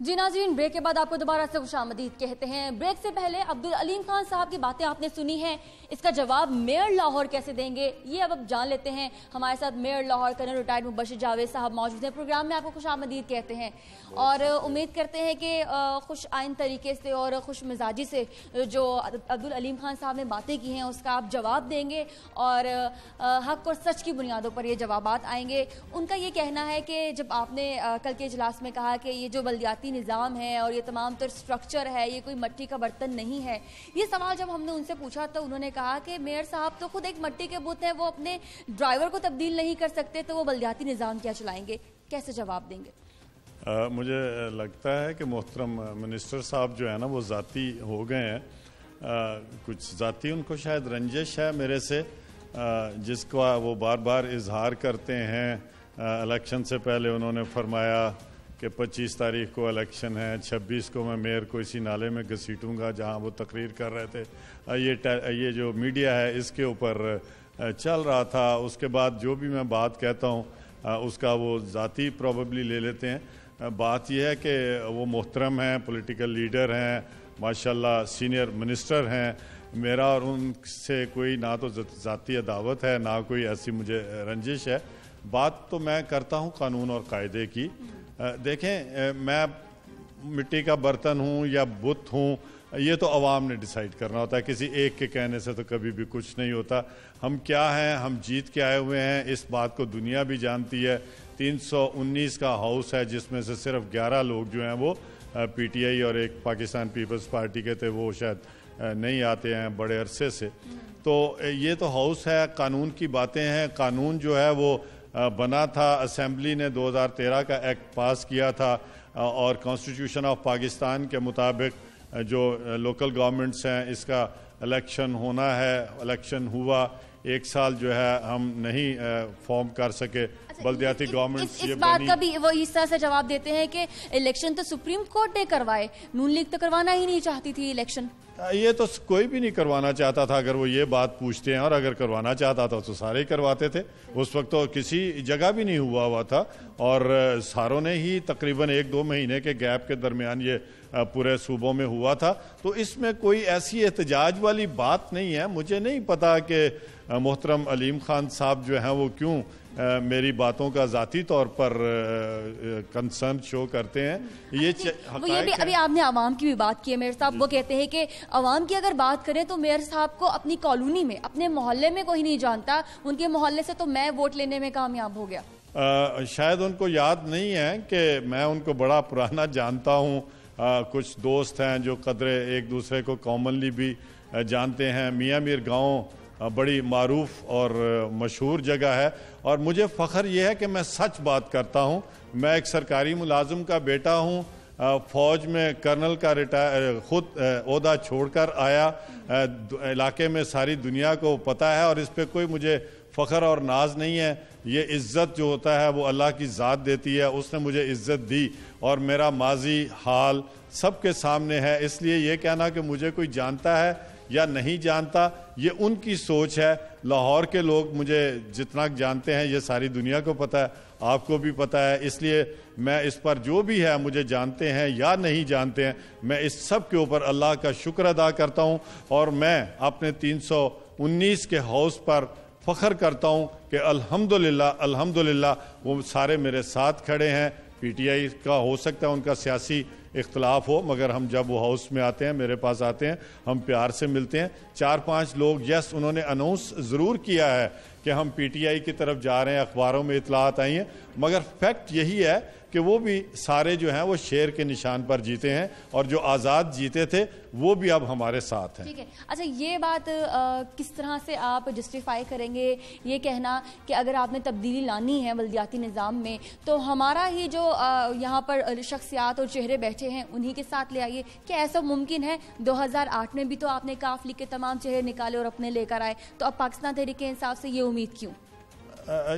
جی ناظرین، بریک کے بعد آپ کو دوبارہ سے خوش آمدید کہتے ہیں۔ بریک سے پہلے عبدالعلیم خان صاحب کی باتیں آپ نے سنی ہیں۔ اس کا جواب میئر لاہور کیسے دیں گے؟ یہ اب اب جان لیتے ہیں۔ ہمارے ساتھ mayor Lahore colonel retired Mubashir Javed صاحب موجود ہیں۔ پروگرام میں آپ کو خوش آمدید کہتے ہیں۔ اور امید کرتے ہیں کہ خوش آئین طریقے سے اور خوش مزاجی سے جو عبدالعلیم خان صاحب نے باتیں کی ہیں، اس کا آپ جواب دیں گے۔ اور حق اور سچ کی بنیادوں پر یہ جوابات آئیں گے۔ ان کا یہ کہنا ہے کہ جب آپ نے کل کے اجلاس میں کہا کہ یہ جو بلدیاتی نظام ہے اور یہ تمام تر سٹرکچر ہے، یہ کوئی مٹی کا برتن نہیں ہے۔ یہ سوال جب ہم نے ان سے پوچھا تو انہوں نے کہا کہ میئر صاحب تو خود ایک مٹی کے بت ہیں، وہ اپنے ڈرائیور کو تبدیل نہیں کر سکتے تو وہ بلدیاتی نظام کیا چلائیں گے؟ کیسے جواب دیں گے؟ مجھے لگتا ہے کہ محترم منسٹر صاحب جو ہے نا، وہ ذاتی ہو گئے ہیں۔ کچھ ذاتی ان کو شاید رنجش ہے میرے سے۔ جس کا وہ بار بار اظہار کرتے ہیں۔ الیکشن سے پہلے انہوں نے فرمایا کہ پچیس تاریخ کو الیکشن ہے، چھبیس کو میں میئر کو اسی نالے میں گھسیٹوں گا جہاں وہ تقریر کر رہے تھے۔ یہ یہ جو میڈیا ہے، اس کے اوپر چل رہا تھا۔ اس کے بعد جو بھی میں بات کہتا ہوں اس کا وہ ذاتی پروبیبلی لے لیتے ہیں۔ بات یہ ہے کہ وہ محترم ہیں پولیٹیکل لیڈر ہیں، ماشاءاللہ سینئر منسٹر ہیں۔ میرا اور ان سے کوئی نہ تو ذاتی عداوت ہے، نہ کوئی ایسی مجھے رنجش ہے۔ بات تو میں کرتا ہوں قانون اور قاعدے کی۔ دیکھیں میں مٹی کا برتن ہوں یا بت ہوں، یہ تو عوام نے ڈیسائیڈ کرنا ہوتا ہے۔ کسی ایک کے کہنے سے تو کبھی بھی کچھ نہیں ہوتا۔ ہم کیا ہیں؟ ہم جیت کے آئے ہوئے ہیں۔ اس بات کو دنیا بھی جانتی ہے۔ تین سو انیس کا ہاؤس ہے، جس میں سے صرف گیارہ لوگ جو ہیں، وہ پی ٹی آئی اور ایک پاکستان پیپلز پارٹی کے تھے، وہ شاید نہیں آتے ہیں بڑے عرصے سے۔ تو یہ تو ہاؤس ہے، قانون کی باتیں ہیں۔ قانون جو ہے، وہ بنا تھا اسمبلی نے دو ہزار تیرہ کا ایکٹ پاس کیا تھا اور کانسٹیٹیوشن آف پاکستان کے مطابق جو لوکل گورنمنٹس ہیں اس کا الیکشن ہونا ہے الیکشن ہوا۔ ایک سال جو ہے ہم نہیں فارم کر سکے۔ اچھا، بلدیاتی گورنمنٹ اس بات کا بھی وہ اس طرح سے جواب دیتے ہیں کہ الیکشن تو سپریم کورٹ نے کروائے نون لیگ تو کروانا ہی نہیں چاہتی تھی الیکشن یہ تو کوئی بھی نہیں کروانا چاہتا تھا، اگر وہ یہ بات پوچھتے ہیں، اور اگر کروانا چاہتا تھا تو سارے ہی کرواتے تھے۔ اس وقت تو کسی جگہ بھی نہیں ہوا ہوا تھا۔ اور ساروں نے ہی تقریباً ایک دو مہینے کے گیپ کے درمیان یہ پورے صوبوں میں ہوا تھا۔ تو اس میں کوئی ایسی احتجاج والی بات نہیں ہے۔ مجھے نہیں پتا کہ محترم علیم خان صاحب جو ہیں وہ کیوں میری باتوں کا ذاتی طور پر کنسرن شو کرتے ہیں۔ یہ ابھی آپ نے عوام کی بھی بات کی ہے۔ میئر صاحب وہ کہتے ہیں کہ عوام کی اگر بات کریں تو میئر صاحب کو اپنی کالونی میں اپنے محلے میں کوئی نہیں جانتا۔ ان کے محلے سے تو میں ووٹ لینے میں کامیاب ہو گیا۔ شاید ان کو یاد نہیں ہے کہ میں ان کو بڑا پرانا جانتا ہوں۔ کچھ دوست ہیں جو قدرے ایک دوسرے کو کامنلی بھی جانتے ہیں۔ میاں میر گاؤں بڑی معروف اور مشہور جگہ ہے۔ اور مجھے فخر یہ ہے کہ میں سچ بات کرتا ہوں۔ میں ایک سرکاری ملازم کا بیٹا ہوں۔ فوج میں کرنل کا ریٹائر خود عہدہ چھوڑ کر آیا۔ علاقے میں ساری دنیا کو پتہ ہے اور اس پہ کوئی مجھے فخر اور ناز نہیں ہے۔ یہ عزت جو ہوتا ہے وہ اللہ کی ذات دیتی ہے۔ اس نے مجھے عزت دی اور میرا ماضی، حال سب کے سامنے ہے۔ اس لیے یہ کہنا کہ مجھے کوئی جانتا ہے یا نہیں جانتا، یہ ان کی سوچ ہے۔ لاہور کے لوگ مجھے جتنا جانتے ہیں، یہ ساری دنیا کو پتہ ہے، آپ کو بھی پتہ ہے۔ اس لیے میں اس پر جو بھی ہے، مجھے جانتے ہیں یا نہیں جانتے ہیں، میں اس سب کے اوپر اللہ کا شکر ادا کرتا ہوں۔ اور میں اپنے تین سو انیس کے ہاؤس پر فخر کرتا ہوں کہ الحمدللہ الحمدللہ، وہ سارے میرے ساتھ کھڑے ہیں۔ پی ٹی آئی کا ہو سکتا ہے، ان کا سیاسی اختلاف ہو، مگر ہم جب وہ ہاؤس میں آتے ہیں، میرے پاس آتے ہیں، ہم پیار سے ملتے ہیں۔ چار پانچ لوگ یس انہوں نے اناؤنس ضرور کیا ہے کہ ہم پی ٹی آئی کی طرف جا رہے ہیں، اخباروں میں اطلاعات آئی ہیں، مگر فیکٹ یہی ہے کہ وہ بھی سارے جو ہیں وہ شیر کے نشان پر جیتے ہیں اور جو آزاد جیتے تھے وہ بھی اب ہمارے ساتھ ہیں۔ ٹھیک ہے۔ اچھا یہ بات کس طرح سے آپ جسٹیفائی کریں گے؟ یہ کہنا کہ اگر آپ نے تبدیلی لانی ہے بلدیاتی نظام میں، تو ہمارا ہی جو یہاں پر شخصیات اور چہرے بیٹھے ہیں، انہی کے ساتھ لے آئیے کیا ایسا ممکن ہے؟ دو ہزار آٹھ میں بھی تو آپ نے کاف لیگ کے تمام چہرے نکالے اور اپنے لے کر آئے۔ تو اب پاکستان تحریک انصاف سے یہ امید کیوں؟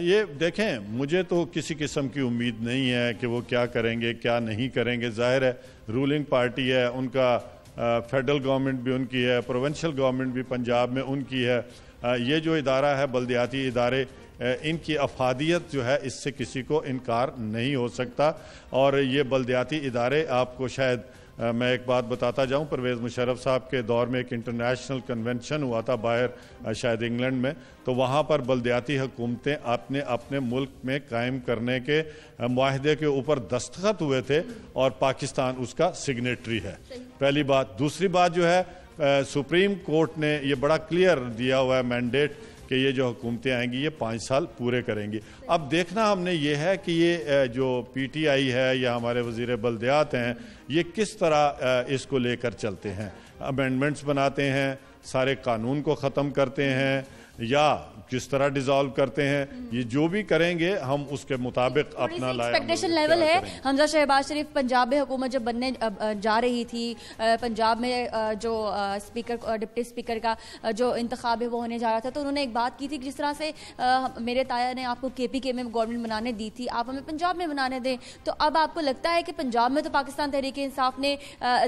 یہ دیکھیں، مجھے تو کسی قسم کی امید نہیں ہے کہ وہ کیا کریں گے، کیا نہیں کریں گے۔ ظاہر ہے رولنگ پارٹی ہے، ان کا فیڈرل گورنمنٹ بھی ان کی ہے پروونشل گورنمنٹ بھی پنجاب میں ان کی ہے۔ یہ جو ادارہ ہے، بلدیاتی ادارے ان کی افادیت جو ہے، اس سے کسی کو انکار نہیں ہو سکتا۔ اور یہ بلدیاتی ادارے، آپ کو شاید میں ایک بات بتاتا جاؤں، پرویز مشرف صاحب کے دور میں ایک انٹرنیشنل کنونشن ہوا تھا باہر شاید انگلینڈ میں۔ تو وہاں پر بلدیاتی حکومتیں اپنے اپنے ملک میں قائم کرنے کے معاہدے کے اوپر دستخط ہوئے تھے اور پاکستان اس کا سگنیٹری ہے۔ پہلی بات۔ دوسری بات جو ہے سپریم کورٹ نے یہ بڑا کلیئر دیا ہوا ہے مینڈیٹ کہ یہ جو حکومتیں آئیں گی یہ پانچ سال پورے کریں گی۔ اب دیکھنا ہم نے یہ ہے کہ یہ جو پی ٹی آئی ہے یا ہمارے وزیر بلدیات ہیں، یہ کس طرح اس کو لے کر چلتے ہیں۔ امینڈمنٹس بناتے ہیں، سارے قانون کو ختم کرتے ہیں۔ یا کس طرح ڈیزالو کرتے ہیں یہ جو بھی کریں گے ہم اس کے مطابق اپنا ایکسپیکٹیشن لیول ہے۔ حمزہ شہباز شریف پنجاب میں حکومت جب بننے جا رہی تھی پنجاب میں جو سپیکر ڈپٹی سپیکر کا جو انتخاب ہے وہ ہونے جا رہا تھا۔ تو انہوں نے ایک بات کی تھی کہ جس طرح سے میرے تایا نے آپ کو کے پی کے میں گورنمنٹ بنانے دی تھی آپ ہمیں پنجاب میں بنانے دیں۔ تو اب آپ کو لگتا ہے کہ پنجاب میں تو پاکستان تحریک انصاف نے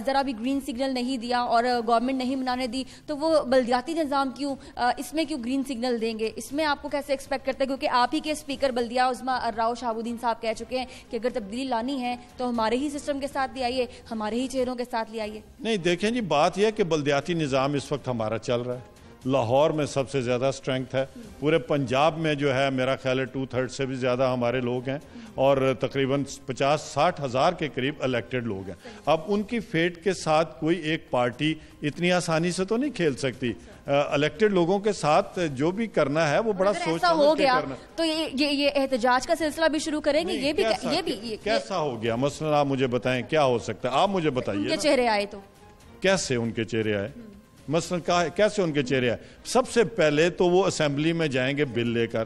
ذرا بھی گرین سگنل نہیں دیا اور گورنمنٹ نہیں بنانے دی تو وہ بلدیاتی نظام کیوں؟ اس میں کیوں گرین سگنل دیں گے۔ اس میں آپ کو کیسے ایکسپیکٹ کرتے ہیں؟ کیونکہ آپ ہی کے اسپیکر بلدیا عظما راؤ شہاب صاحب کہہ چکے ہیں کہ اگر تبدیلی لانی ہے تو ہمارے ہی سسٹم کے ساتھ لے آئیے، ہمارے ہی چہروں کے ساتھ لے آئیے۔ نہیں، دیکھیں جی بات یہ کہ بلدیاتی نظام اس وقت ہمارا چل رہا ہے۔ لاہور میں سب سے زیادہ سٹرنگت ہے۔ پورے پنجاب میں جو ہے میرا خیال ہے ٹو تھرڈ سے بھی زیادہ ہمارے لوگ ہیں اور تقریباً پچاس ساٹھ ہزار کے قریب الیکٹڈ لوگ ہیں۔ اب ان کی فیٹ کے ساتھ کوئی ایک پارٹی اتنی آسانی سے تو نہیں کھیل سکتی۔ الیکٹڈ لوگوں کے ساتھ جو بھی کرنا ہے وہ بڑا سوچ ہو گیا تو یہ احتجاج کا سلسلہ بھی شروع کریں گے؟ یہ بھی کیسا ہو گیا؟ مثلا آپ مجھے بتائیں کیا ہو سکتا ہے؟ آپ مجھے بتائیے چہرے آئے تو۔ کیسے ان کے چہرے آئے؟ مثلا کیسے ان کے چہرے آئے سب سے پہلے تو وہ اسمبلی میں جائیں گے بل لے کر۔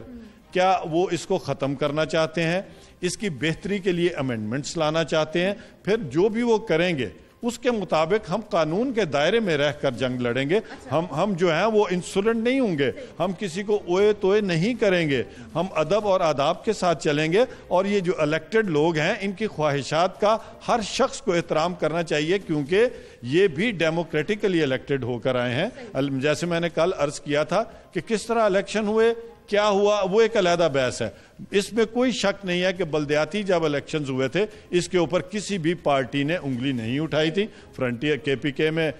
کیا وہ اس کو ختم کرنا چاہتے ہیں؟ اس کی بہتری کے لیے امینڈمنٹس لانا چاہتے ہیں۔ پھر جو بھی وہ کریں گے اس کے مطابق ہم قانون کے دائرے میں رہ کر جنگ لڑیں گے۔ ہم ہم جو ہیں وہ انسولنٹ نہیں ہوں گے۔ ہم کسی کو اوئے توئے نہیں کریں گے۔ ہم ادب اور آداب کے ساتھ چلیں گے اور یہ جو الیکٹڈ لوگ ہیں ان کی خواہشات کا ہر شخص کو احترام کرنا چاہیے کیونکہ یہ بھی ڈیموکریٹکلی الیکٹڈ ہو کر آئے ہیں۔ جیسے میں نے کل عرض کیا تھا کہ کس طرح الیکشن ہوئے؟ کیا ہوا؟ وہ ایک علیحدہ بحث ہے۔ اس میں کوئی شک نہیں ہے کہ بلدیاتی جب الیکشنز ہوئے تھے اس کے اوپر کسی بھی پارٹی نے انگلی نہیں اٹھائی تھی۔ فرنٹی کے پی کے میں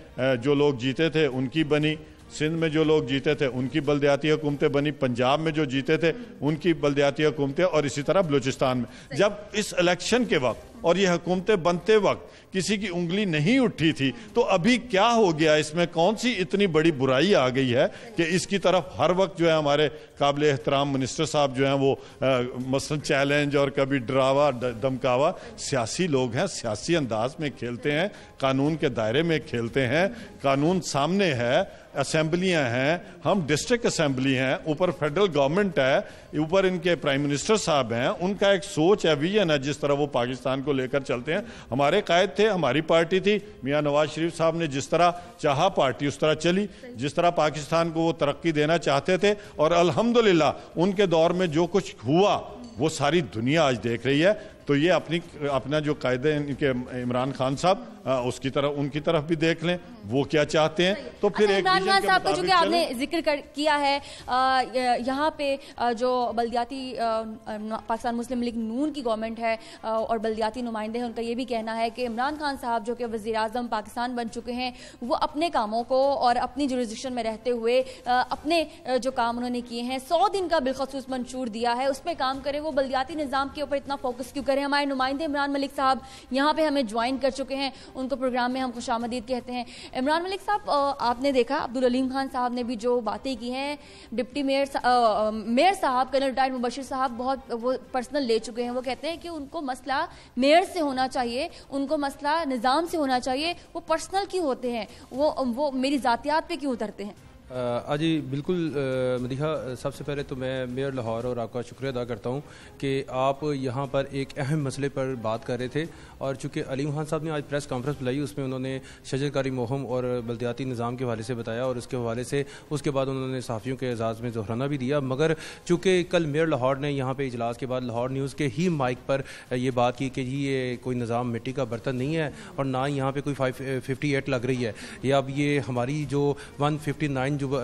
جو لوگ جیتے تھے ان کی بنی۔ سندھ میں جو لوگ جیتے تھے ان کی بلدیاتی حکومتیں بنی۔ پنجاب میں جو جیتے تھے ان کی بلدیاتی حکومتیں اور اسی طرح بلوچستان میں۔ جب اس الیکشن کے وقت اور یہ حکومتیں بنتے وقت کسی کی انگلی نہیں اٹھی تھی، تو ابھی کیا ہو گیا؟ اس میں کون سی اتنی بڑی برائی آ گئی ہے کہ اس کی طرف ہر وقت جو ہے ہمارے قابل احترام منسٹر صاحب جو ہیں وہ مثلا چیلنج اور کبھی ڈراوا دمکاوا سیاسی لوگ ہیں، سیاسی انداز میں کھیلتے ہیں، قانون کے دائرے میں کھیلتے ہیں، قانون سامنے ہے، اسمبلیاں ہیں، ہم ڈسٹرکٹ اسمبلی ہیں، اوپر فیڈرل گورنمنٹ ہے، اوپر ان کے پرائم منسٹر صاحب ہیں، ان کا ایک سوچ ہے، ویژن ہے، جس طرح وہ پاکستان کو لے کر چلتے ہیں۔ ہمارے قائد تھے، ہماری پارٹی تھی۔ میاں نواز شریف صاحب نے جس طرح چاہا، پارٹی اس طرح چلی۔ جس طرح پاکستان کو وہ ترقی دینا چاہتے تھے۔ اور الحمدللہ ان کے دور میں جو کچھ ہوا، وہ ساری دنیا آج دیکھ رہی ہے۔ تو یہ اپنی، اپنا جو قائدے ان کے عمران خان صاحب اس کی طرف، ان کی طرف بھی دیکھ لیں۔ وہ کیا چاہتے ہیں؟ تو پھر ایک خان صاحب کو چونکہ آپ نے ذکر کیا ہے یہاں پہ جو بلدیاتی پاکستان مسلم لیگ نون کی گورنمنٹ ہے اور بلدیاتی نمائندے ہیں ان کا یہ بھی کہنا ہے کہ عمران خان صاحب جو کہ وزیر اعظم پاکستان بن چکے ہیں وہ اپنے کاموں کو اور اپنی جوریزیکشن میں رہتے ہوئے اپنے جو کام انہوں نے کیے ہیں سو دن کا بالخصوص منشور دیا ہے اس پہ کام کرے وہ بلدیاتی نظام کے اوپر اتنا فوکس کیوں کرے؟ ہمارے نمائندے عمران ملک صاحب یہاں پہ ہمیں جوائن کر چکے ہیں ان کو پروگرام میں ہم خوش آمدید کہتے ہیں۔ عمران ملک صاحب آپ نے دیکھا، عبدالعلیم خان صاحب نے بھی جو باتیں کی ہیں، ڈپٹی میئر میئر صاحب کرنل ریٹائر مبشر صاحب بہت وہ پرسنل لے چکے ہیں۔ وہ کہتے ہیں کہ ان کو مسئلہ میئر سے ہونا چاہیے، ان کو مسئلہ نظام سے ہونا چاہیے، وہ پرسنل کیوں ہوتے ہیں؟ وہ میری ذاتیات پہ کیوں اترتے ہیں؟ جی بالکل مدیحہ، سب سے پہلے تو میں میئر لاہور اور آپ کا شکریہ ادا کرتا ہوں کہ آپ یہاں پر ایک اہم مسئلے پر بات کر رہے تھے اور چونکہ علیم خان صاحب نے آج پریس کانفرنس بلائی، اس میں انہوں نے شجر کاری مہم اور بلدیاتی نظام کے حوالے سے بتایا اور اس کے حوالے سے اس کے بعد انہوں نے صحافیوں کے اعزاز میں زہرانہ بھی دیا۔ مگر چونکہ کل میئر لاہور نے یہاں پہ اجلاس کے بعد لاہور نیوز کے ہی مائک پر یہ بات کی کہ جی یہ کوئی نظام مٹی کا برتن نہیں ہے اور نہ یہاں پہ کوئی فائیو، ففٹی ایٹ لگ رہی ہے۔ یا اب یہ ہماری جو ون ففٹی نائن جو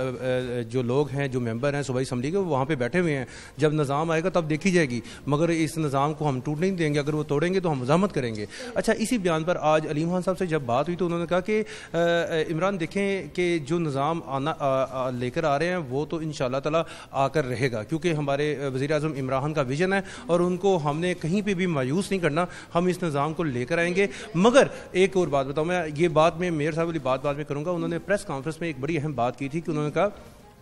جو لوگ ہیں، جو ممبر ہیں، صوبائی اسمبلی کے، وہ وہاں پہ بیٹھے ہوئے ہیں۔ جب نظام آئے گا تب دیکھی جائے گی، مگر اس نظام کو ہم ٹوٹ نہیں دیں گے۔ اگر وہ توڑیں گے تو ہم مزاحمت کریں گے۔ اچھا اسی بیان پر آج علیم خان صاحب سے جب بات ہوئی تو انہوں نے کہا کہ عمران دیکھیں کہ جو نظام آنا لے کر آ رہے ہیں، وہ تو ان شاء اللہ تعالیٰ آ کر رہے گا۔ کیونکہ ہمارے وزیر اعظم عمران کا ویژن ہے اور ان کو ہم نے کہیں پہ بھی مایوس نہیں کرنا۔ ہم اس نظام کو لے کر آئیں گے۔ مگر ایک اور بات بتاؤں میں، یہ بات میں میئر صاحب والی بات بات میں کروں گا۔ انہوں نے پریس کانفرنس میں ایک بڑی اہم بات کی تھی کہ انہوں نے کہا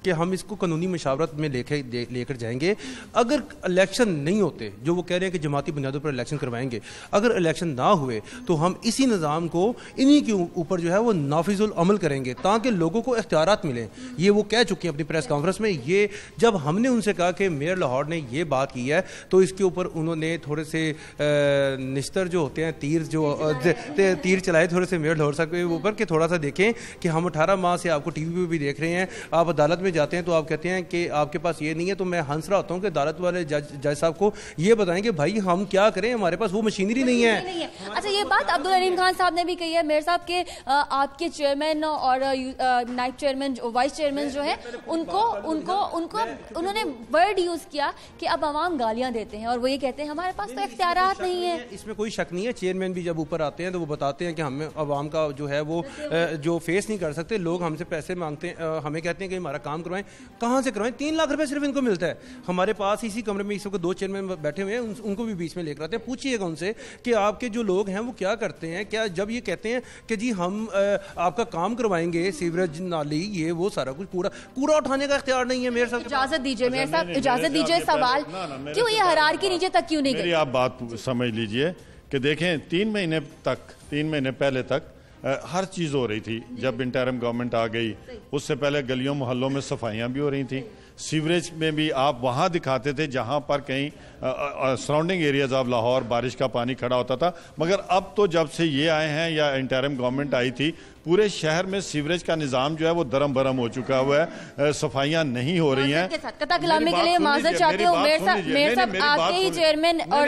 کہ ہم اس کو قانونی مشاورت میں لے کے لے کر جائیں گے۔ اگر الیکشن نہیں ہوتے، جو وہ کہہ رہے ہیں کہ جماعتی بنیادوں پر الیکشن کروائیں گے، اگر الیکشن نہ ہوئے تو ہم اسی نظام کو انہی کے اوپر جو ہے وہ نافذ العمل کریں گے تاکہ لوگوں کو اختیارات ملیں۔ یہ وہ کہہ چکی ہیں اپنی پریس کانفرنس میں۔ یہ جب ہم نے ان سے کہا کہ میئر لاہور نے یہ بات کی ہے، تو اس کے اوپر انہوں نے تھوڑے سے نشتر جو ہوتے ہیں، تیر جو تیر چلائے تھوڑے سے میئر لاہور صاحب کے اوپر کہ تھوڑا سا دیکھیں کہ ہم اٹھارہ ماہ سے آپ کو ٹی وی پہ بھی دیکھ رہے ہیں، آپ عدالت میں جاتے ہیں تو آپ کہتے ہیں کہ آپ کے پاس یہ نہیں ہے تو میں ہنس رہا ہوتا ہوں کہ عدالت والے جج صاحب کو یہ بتائیں کہ بھائی ہم کیا کریں؟ ہمارے پاس وہ مشینری نہیں ہے۔ اچھا یہ بات عبدالعلیم خان صاحب نے بھی کہی ہے۔ میرے صاحب کے آپ کے چیئرمین اور نائب چیئرمین وائس چیئرمین جو ہے ان کو ان کو ان کو انہوں نے ورڈ یوز کیا کہ اب عوام گالیاں دیتے ہیں اور وہ یہ کہتے ہیں ہمارے پاس تو اختیارات نہیں ہیں اس میں کوئی شک نہیں ہے۔ چیئرمین بھی جب اوپر آتے ہیں تو وہ بتاتے ہیں کہ ہمیں عوام کا جو ہے وہ جو فیس نہیں کر سکتے۔ لوگ ہم سے پیسے مانگتے ہیں ہمیں کہتے ہیں کہ ہمارا کام کروائیں؟ کہاں سے کروائیں؟ تین لاکھ روپے صرف ان کو ملتا ہے۔ ہمارے پاس اسی کمرے میں اس وقت دو چیئرمین بیٹھے ہوئے ہیں ان کو بھی بیچ میں لے کر آتے ہیں۔ پوچھیے گا ان سے کہ آپ کے جو لوگ ہیں وہ کیا کرتے ہیں؟ کیا جب یہ کہتے ہیں کہ جی ہم آپ کا کام کروائیں گے سیوریج نالی یہ وہ سارا کچھ پورا پورا اٹھانے کا اختیار نہیں ہے میرے صاحب اجازت دیجیے میرے صاحب اجازت دیجیے سوال۔ کیوں یہ حرار کے نیچے تک کیوں نہیں گئی آپ بات سمجھ لیجیے کہ دیکھیں تین مہینے تک تین مہینے پہلے تک ہر چیز ہو رہی تھی۔ جب انٹرم گورنمنٹ آ گئی اس سے پہلے گلیوں محلوں میں صفائیاں بھی ہو رہی تھیں۔ سیوریج میں بھی آپ وہاں دکھاتے تھے جہاں پر کہیں سراؤنڈنگ ایریاز آف لاہور بارش کا پانی کھڑا ہوتا تھا۔ مگر اب تو جب سے یہ آئے ہیں یا انٹرم گورنمنٹ آئی تھی پورے شہر میں سیوریج کا نظام جو ہے وہ درم برم ہو چکا ہوا ہے۔ صفائیاں نہیں ہو رہی ہیں۔ قطع کلامی کے لیے معذرت چاہتے ہوں میر صاحب آپ کے ہی چیئرمین اور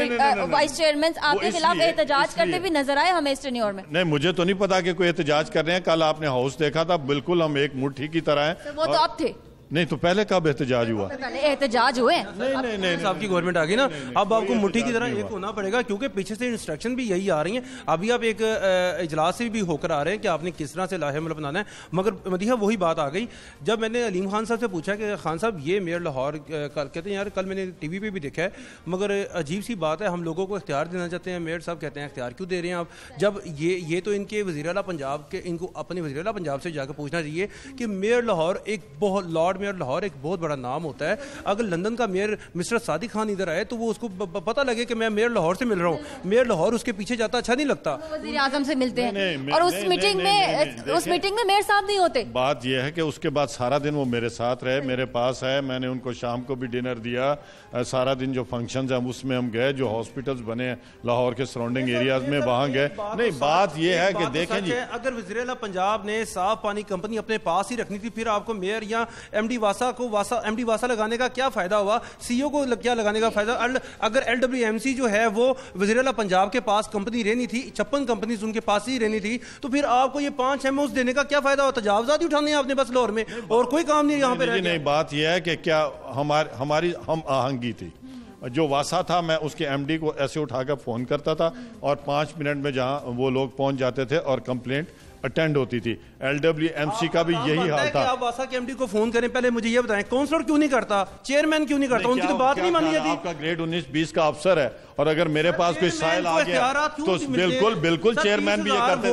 وائس چیئرمین آپ کے خلاف احتجاج کرتے بھی نظر آئے ہمیں اس ٹنیور میں۔ نہیں مجھے تو نہیں پتا کہ کوئی احتجاج کر رہے ہیں۔ کل آپ نے ہاؤس دیکھا تھا بالکل ہم ایک مٹھی کی طرح ہیں۔ وہ تو اب تھے۔ نہیں تو پہلے کب احتجاج ہوا؟ احتجاج ہوئے؟ نہیں نہیں صاحب کی گورنمنٹ آگئی نا اب آپ کو مٹھی کی طرح ایک ہونا پڑے گا کیونکہ پیچھے سے انسٹرکشن بھی یہی آ رہی ہیں۔ ابھی آپ ایک اجلاس سے بھی ہو کر آ رہے ہیں کہ آپ نے کس طرح سے لاہے مطلب بنانا ہے۔ مگر مدیحہ وہی بات آ گئی۔ جب میں نے علیم خان صاحب سے پوچھا کہ خان صاحب یہ میئر لاہور کہتے ہیں یار کل میں نے ٹی وی پہ بھی دیکھا ہے۔ مگر عجیب سی بات ہے ہم لوگوں کو اختیار دینا چاہتے ہیں۔ میئر صاحب کہتے ہیں اختیار کیوں دے رہے ہیں آپ؟ جب یہ یہ تو ان کے وزیر اعلیٰ پنجاب کے ان کو اپنے وزیر اعلیٰ پنجاب سے جا کے پوچھنا چاہیے کہ میئر لاہور ایک بہت لارڈ میئر لاہور ایک بہت بڑا نام ہوتا ہے۔ اگر لندن کا میئر مسٹر صادق خان ادھر آئے تو وہ اس کو پتہ لگے کہ میں میئر لاہور سے مل رہا ہوں۔ میئر لاہور اس کے پیچھے جاتا اچھا نہیں لگتا۔ وزیر اعظم سے ملتے ہیں۔ اور اس میٹنگ میں اس میٹنگ میں میئر صاحب نہیں ہوتے۔ بات یہ ہے کہ اس کے بعد سارا دن وہ میرے ساتھ رہے میرے پاس ہے میں نے ان کو شام کو بھی ڈنر دیا۔ سارا دن جو فنکشنز ہیں اس میں ہم گئے جو ہاسپٹلز بنے لاہور کے سراؤنڈنگ ایریاز میں وہاں گئے۔ نہیں بات یہ ہے کہ دیکھیں جی۔ اگر وزیر اعلیٰ پنجاب نے صاف پانی کمپنی اپنے پاس ہی رکھنی تھی پھر آپ کو میئر یا ایم ڈی واسا کو واسا ایم ڈی واسا لگانے کا کیا فائدہ ہوا؟ سی او کو کیا لگانے کا فائدہ؟ اگر ایل ڈبلیو ایم سی جو ہے وہ وزیر اعلیٰ پنجاب کے پاس کمپنی رہنی تھی چھپن کمپنیز ان کے پاس ہی رہنی تھی تو پھر آپ کو یہ پانچ ایم اوز دینے کا کیا فائدہ ہو تجاوزات ہی اٹھانے ہیں آپ نے بس لاہور میں اور کوئی کام نہیں یہاں پہ نہیں بات یہ ہے کہ کیا ہماری ہم آہنگی تھی۔ جو واسا تھا میں اس کے ایم ڈی کو ایسے اٹھا کر فون کرتا تھا اور پانچ منٹ میں جہاں وہ لوگ پہنچ جاتے تھے اور کمپلینٹ اٹینڈ ہوتی تھی۔ ایل ڈبلیو ایم سی کا بھی یہی حال تھا۔ آپ واسا کے ایم ڈی کو فون کریں پہلے مجھے یہ بتائیں کونسلر کیوں نہیں کرتا؟ چیئرمین کیوں نہیں کرتا؟ ان کی تو بات نہیں مانی جاتی۔ آپ کا گریڈ انیس بیس کا افسر ہے اور اگر میرے پاس کوئی سائل آ گیا تو بالکل بالکل چیئرمین بھی یہ کرتے۔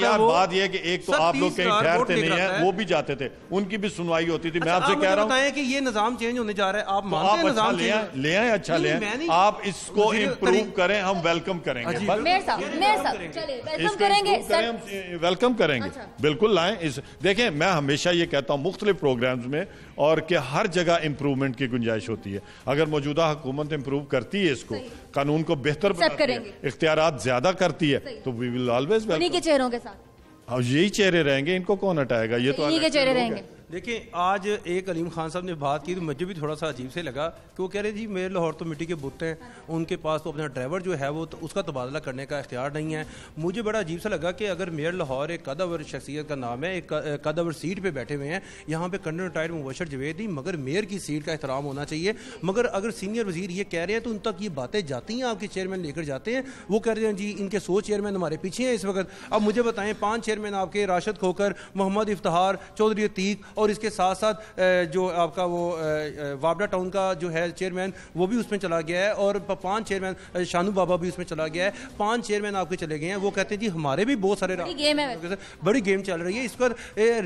یار بات یہ ہے کہ ایک تو آپ لوگ کہیں ٹھہرتے نہیں ہیں وہ بھی جاتے تھے۔ ان کی بھی سنوائی ہوتی تھی میں آپ سے کہہ رہا ہوں۔ بتائیں کہ یہ نظام چینج ہونے جا رہا ہے۔ آپ مانتے ہیں نظام چینج لے آئیں اچھا لے آئیں۔ آپ اس کو امپروو کریں ہم ویلکم کریں گے۔ میر صاحب میر صاحب ویلکم کریں گے۔ ویلکم کریں گے۔ بالکل لائیں۔ اس دیکھیں میں ہمیشہ یہ کہتا ہوں مختلف پروگرامز میں اور کہ ہر جگہ امپرومنٹ کی گنجائش ہوتی ہے۔ اگر موجودہ حکومت امپروو کرتی ہے اس کو قانون کو بہتر بناتی ہے اختیارات زیادہ کرتی ہے تو وی ول آلویز کے چہروں کے ساتھ۔ یہی چہرے رہیں گے ان کو کون ہٹائے گا؟ یہ تو چہرے رہیں گے۔ دیکھیں، آج ایک علیم خان صاحب نے بات کی تو مجھے بھی تھوڑا سا عجیب سے لگا کہ وہ کہہ رہے جی میرے لاہور تو مٹی کے بت ہیں، ان کے پاس تو اپنا ڈرائیور جو ہے وہ اس کا تبادلہ کرنے کا اختیار نہیں ہے۔ مجھے بڑا عجیب سا لگا کہ اگر میئر لاہور ایک قدور شخصیت کا نام ہے، ایک قدور سیٹ پہ بیٹھے ہوئے ہیں، یہاں پہ کنڈن ریٹائر مبشر جوید نہیں، مگر میئر کی سیٹ کا احترام ہونا چاہیے۔ مگر اگر سینئر وزیر یہ کہہ رہے ہیں تو ان تک یہ باتیں جاتی ہیں، آپ کے چیئرمین لے کر جاتے ہیں۔ وہ کہہ رہے ہیں جی ان کے سو چیئرمین ہمارے پیچھے ہیں اس وقت۔ اب مجھے بتائیں، پانچ چیئرمین آپ کے راشد کھوکر، محمد افتہار چودھری عتیق اور اس کے ساتھ ساتھ جو آپ کا وہ وابڈا ٹاؤن کا جو ہے چیئرمین وہ بھی اس میں چلا گیا ہے اور پانچ چیئرمین شانو بابا بھی اس میں چلا گیا ہے۔ پانچ چیئرمین آپ کے چلے گئے ہیں۔ وہ کہتے ہیں جی ہمارے بھی بہت سارے بڑی گیم چل رہی ہے۔ اس پر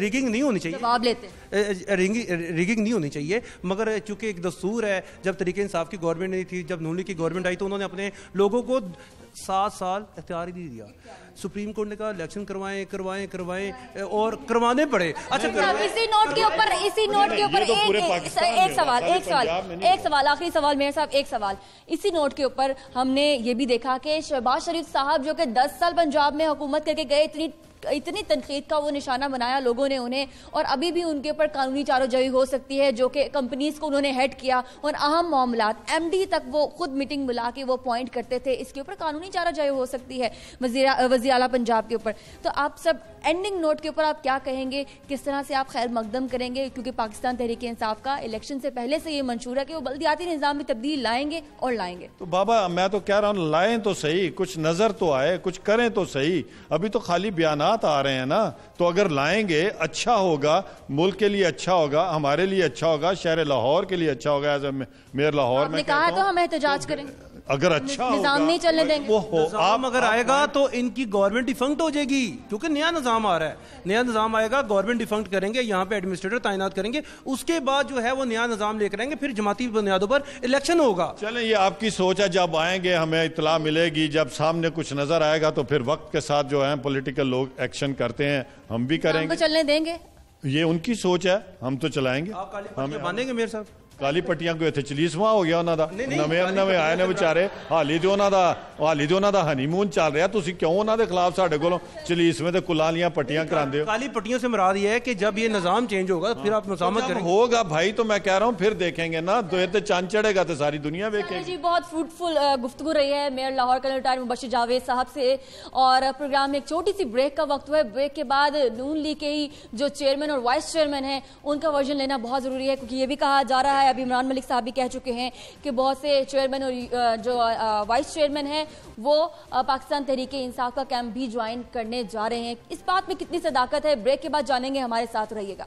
ریگنگ نہیں ہونی چاہیے۔ ریگنگ نہیں ہونی چاہیے۔ مگر چونکہ ایک دستور ہے جب طریقے انصاف کی گورنمنٹ نہیں تھی جب نولی کی گورنمنٹ آئی تو انہوں نے اپنے لوگوں کو سات سال اختیار ہی نہیں دیا۔ سپریم کورٹ نے کہا الیکشن کروائیں کروائیں کروائیں اور کروانے پڑے۔ اچھا اسی نوٹ کے اوپر اسی نوٹ کے اوپر ایک سوال ایک سوال ایک سوال آخری سوال میرے صاحب ایک سوال۔ اسی نوٹ کے اوپر ہم نے یہ بھی دیکھا کہ شہباز شریف صاحب جو کہ دس سال پنجاب میں حکومت کر کے گئے اتنی اتنی تنقید کا وہ نشانہ بنایا لوگوں نے انہیں اور ابھی بھی ان کے اوپر قانونی چارو جوی ہو سکتی ہے جو کہ کمپنیز کو انہوں نے ہیڈ کیا اور اہم معاملات ایم ڈی تک وہ خود میٹنگ بلا کے وہ پوائنٹ کرتے تھے۔ اس کے اوپر قانونی چارہ جوی ہو سکتی ہے وزیر اعلیٰ پنجاب کے اوپر۔ تو آپ سب اینڈنگ نوٹ کے اوپر آپ کیا کہیں گے؟ کس طرح سے آپ خیر مقدم کریں گے؟ کیونکہ پاکستان تحریک انصاف کا الیکشن سے پہلے سے یہ منشور ہے کہ وہ بلدیاتی نظام میں تبدیل لائیں گے اور لائیں گے۔ تو بابا، میں تو کہہ رہا ہوں، لائیں تو صحیح، کچھ نظر تو آئے، کچھ کریں تو صحیح۔ ابھی تو خالی بیانات آ رہے ہیں نا تو اگر لائیں گے اچھا ہوگا ملک کے لیے اچھا ہوگا ہمارے لیے اچھا ہوگا شہر لاہور کے لیے اچھا ہوگا میئر لاہور میں کہا تو ہم احتجاج کریں۔ اگر اچھا نظام نہیں چلنے دیں گے۔ نظام اگر آئے گا تو ان کی گورنمنٹ ڈیفنکٹ ہو جائے گی کیونکہ نیا نظام آ رہا ہے۔ نیا نظام آئے گا گورنمنٹ ڈیفنکٹ کریں گے یہاں پہ ایڈمنسٹریٹر تعینات کریں گے۔ اس کے بعد جو ہے وہ نیا نظام لے کریں گے پھر جماعتی بنیادوں پر الیکشن ہوگا۔ چلیں یہ آپ کی سوچ ہے جب آئیں گے ہمیں اطلاع ملے گی جب سامنے کچھ نظر آئے گا تو پھر وقت کے ساتھ جو ہے پولیٹیکل لوگ ایکشن کرتے ہیں ہم بھی کریں گے۔ چلنے دیں گے۔ یہ ان کی سوچ ہے ہم تو چلائیں گے۔ ہم باندھیں گے میرے صاحب؟ ਕਾਲੀ ਪੱਟੀਆਂ ਕੋਈ ਇੱਥੇ 40ਵਾਂ ਹੋ ਗਿਆ ਉਹਨਾਂ ਦਾ? آئے ਨਵੇਂ ਆਏ ਨੇ ਵਿਚਾਰੇ। ਹਾਲੀ ਤੇ ਉਹਨਾਂ ਦਾ ਹਾਲੀ ਤੇ ਉਹਨਾਂ ਦਾ چال رہا تو اسی کیوں ਉਹਨਾਂ دے خلاف ਸਾਡੇ گولو چلیس میں دے کلالیاں پٹیاں کران ਹੋ? کالی ਪੱਟੀਆਂ سے مراد یہ ہے کہ جب یہ نظام چینج ہوگا پھر آپ مزامت کریں ہوگا بھائی تو میں کہہ رہا ہوں پھر دیکھیں گے نا دیر تے چاند چڑے گا تے ساری دنیا دیکھے جی بہت فروٹفل گفتگو رہی ہے اور پروگرام میں ایک چھوٹی سی بریک کا وقت ہوا ہے بریک کے بعد جو چیئرمین اور وائس چیئرمین ان کا ورژن لینا بہت ضروری ہے کیونکہ یہ بھی کہا جا رہا ہے ابھی عمران ملک صاحب بھی کہہ چکے ہیں کہ بہت سے چیئرمین اور جو وائس چیئرمین ہیں، وہ پاکستان تحریک انصاف کا کیمپ بھی جوائن کرنے جا رہے ہیں۔ اس بات میں کتنی صداقت ہے، بریک کے بعد جانیں گے، ہمارے ساتھ رہیے گا۔